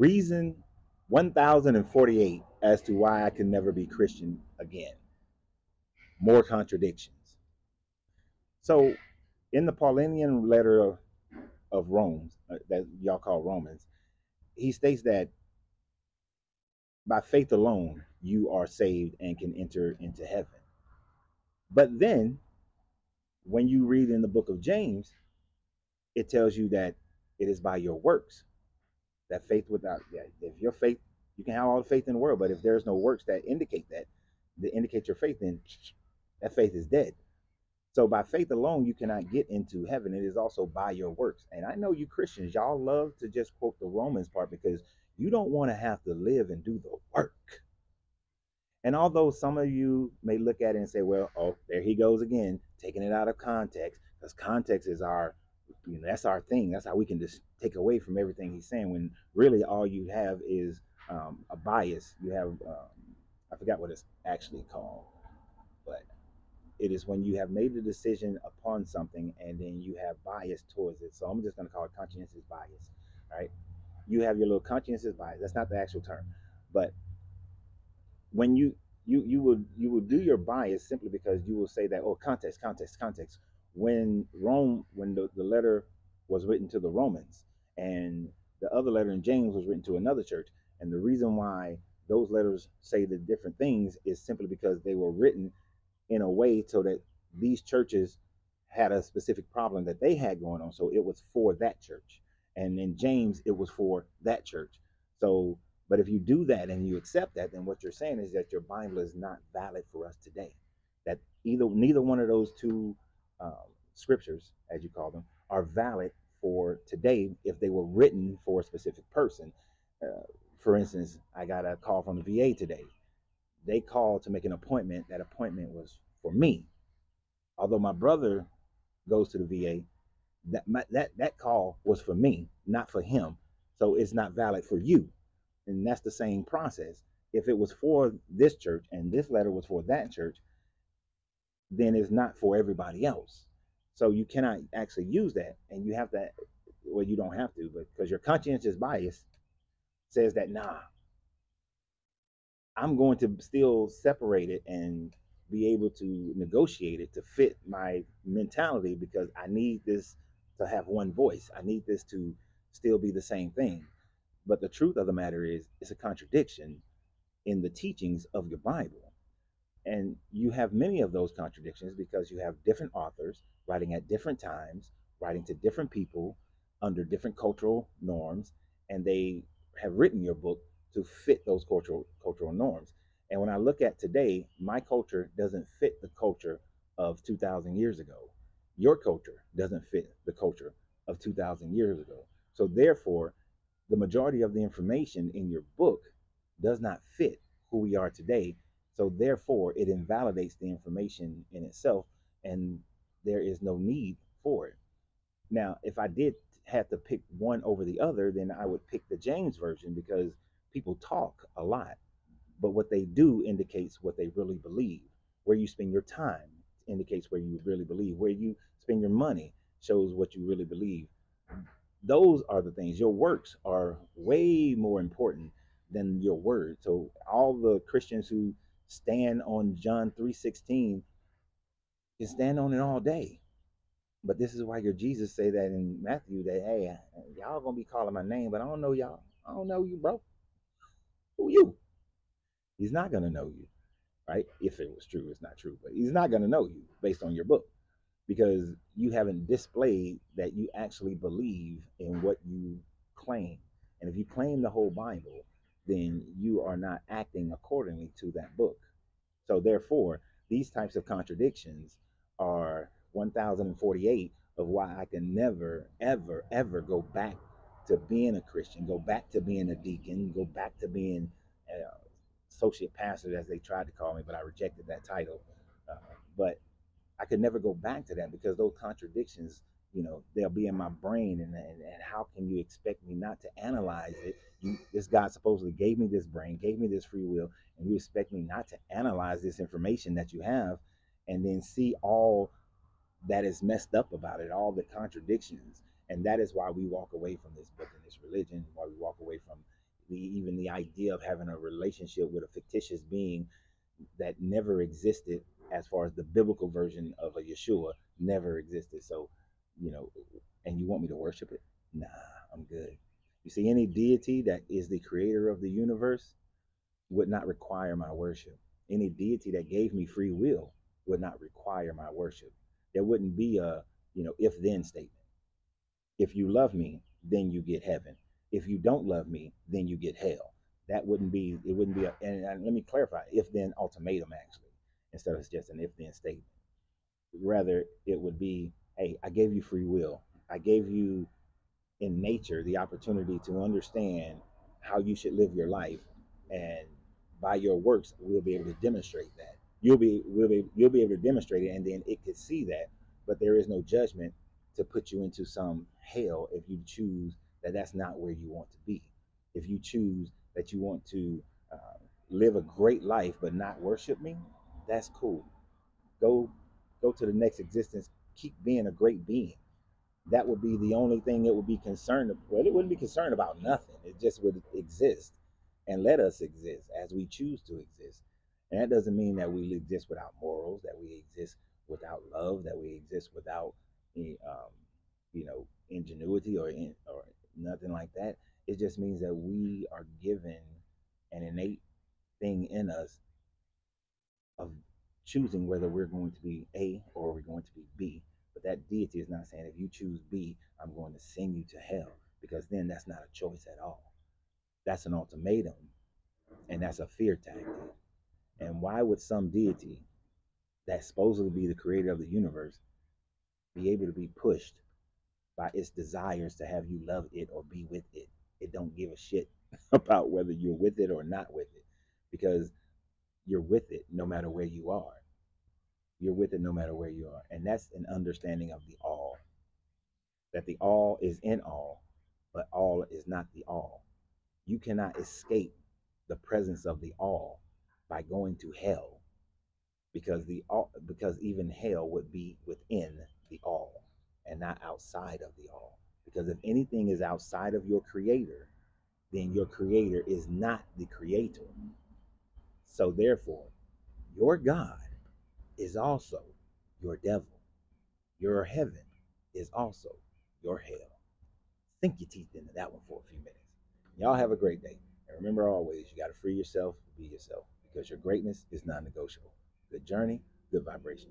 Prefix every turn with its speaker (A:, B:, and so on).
A: Reason 1048 as to why I can never be Christian again. More contradictions. So, in the Paulinian letter of, of Rome, uh, that y'all call Romans, he states that by faith alone you are saved and can enter into heaven. But then, when you read in the book of James, it tells you that it is by your works. That faith without, yeah, if your faith, you can have all the faith in the world, but if there's no works that indicate that, that indicate your faith, then that faith is dead. So by faith alone, you cannot get into heaven. It is also by your works. And I know you Christians, y'all love to just quote the Romans part because you don't want to have to live and do the work. And although some of you may look at it and say, well, oh, there he goes again, taking it out of context, because context is our, you know, that's our thing. That's how we can just take away from everything he's saying when really all you have is um, a bias. You have, um, I forgot what it's actually called, but it is when you have made the decision upon something and then you have bias towards it. So I'm just going to call it conscientious bias, right? You have your little conscientious bias. That's not the actual term, but when you you you will you will do your bias simply because you will say that oh context context context when Rome when the, the letter was written to the Romans and the other letter in James was written to another church. And the reason why those letters say the different things is simply because they were written in a way so that these churches had a specific problem that they had going on. So it was for that church. And in James it was for that church. So but if you do that and you accept that, then what you're saying is that your Bible is not valid for us today. That either neither one of those two um, scriptures, as you call them, are valid for today if they were written for a specific person. Uh, for instance, I got a call from the VA today. They called to make an appointment. That appointment was for me. Although my brother goes to the VA, that my, that that call was for me, not for him. So it's not valid for you and that's the same process. If it was for this church and this letter was for that church, then it's not for everybody else. So you cannot actually use that, and you have to. Well, you don't have to, but because your conscientious bias says that nah, I'm going to still separate it and be able to negotiate it to fit my mentality because I need this to have one voice. I need this to still be the same thing. But the truth of the matter is, it's a contradiction in the teachings of your Bible. And you have many of those contradictions because you have different authors writing at different times, writing to different people under different cultural norms, and they have written your book to fit those cultural cultural norms. And when I look at today, my culture doesn't fit the culture of 2,000 years ago. Your culture doesn't fit the culture of 2,000 years ago. So therefore, the majority of the information in your book does not fit who we are today. So therefore, it invalidates the information in itself, and there is no need for it. Now, if I did have to pick one over the other, then I would pick the James version because people talk a lot, but what they do indicates what they really believe. Where you spend your time indicates where you really believe. Where you spend your money shows what you really believe those are the things your works are way more important than your word so all the christians who stand on john 3.16 can stand on it all day. But this is why your jesus say that in matthew that hey y'all gonna be calling my name but i don't know y'all. I don't know you bro. Who you? He's not gonna know you right? If it was true it's not true but he's not gonna know you based on your book because you haven't displayed that you actually believe in what you claim. And if you claim the whole Bible, then you are not acting accordingly to that book. So, therefore, these types of contradictions are 1048 of why I can never, ever, ever go back to being a Christian, go back to being a deacon, go back to being an associate pastor, as they tried to call me, but I rejected that title. Uh, but I could never go back to that because those contradictions, you know, they'll be in my brain. And, and, and how can you expect me not to analyze it? You, this God supposedly gave me this brain, gave me this free will, and you expect me not to analyze this information that you have and then see all that is messed up about it, all the contradictions. And that is why we walk away from this book and this religion, why we walk away from even the idea of having a relationship with a fictitious being that never existed as far as the biblical version of a Yeshua never existed. So, you know, and you want me to worship it? Nah, I'm good. You see, any deity that is the creator of the universe would not require my worship. Any deity that gave me free will would not require my worship. There wouldn't be a, you know, if then statement. If you love me, then you get heaven. If you don't love me, then you get hell. That wouldn't be, it wouldn't be a, and, let me clarify, if then ultimatum actually, instead of just an if then statement. Rather, it would be, I gave you free will. I gave you in nature the opportunity to understand how you should live your life. And by your works, we'll be able to demonstrate that. You'll be, we'll be, you'll be able to demonstrate it, and then it could see that. But there is no judgment to put you into some hell if you choose that that's not where you want to be. If you choose that you want to uh, live a great life but not worship me, that's cool. Go, go to the next existence. Keep being a great being. That would be the only thing it would be concerned. Well, it wouldn't be concerned about nothing. It just would exist and let us exist as we choose to exist. And that doesn't mean that we exist without morals, that we exist without love, that we exist without, um, you know, ingenuity or in, or nothing like that. It just means that we are given an innate thing in us of choosing whether we're going to be A or we're going to be is not saying if you choose B, I'm going to send you to hell, because then that's not a choice at all. That's an ultimatum, and that's a fear tactic. And why would some deity that's supposed to be the creator of the universe be able to be pushed by its desires to have you love it or be with it? It don't give a shit about whether you're with it or not with it, because you're with it no matter where you are. You're with it no matter where you are. And that's an understanding of the all. That the all is in all, but all is not the all. You cannot escape the presence of the all by going to hell because the all because even hell would be within the all and not outside of the all because if anything is outside of your creator then your creator is not the creator so therefore your god is also your devil your heaven is also your hell sink your teeth into that one for a few minutes y'all have a great day and remember always you got to free yourself be yourself because your greatness is non negotiable. Good journey, good vibration.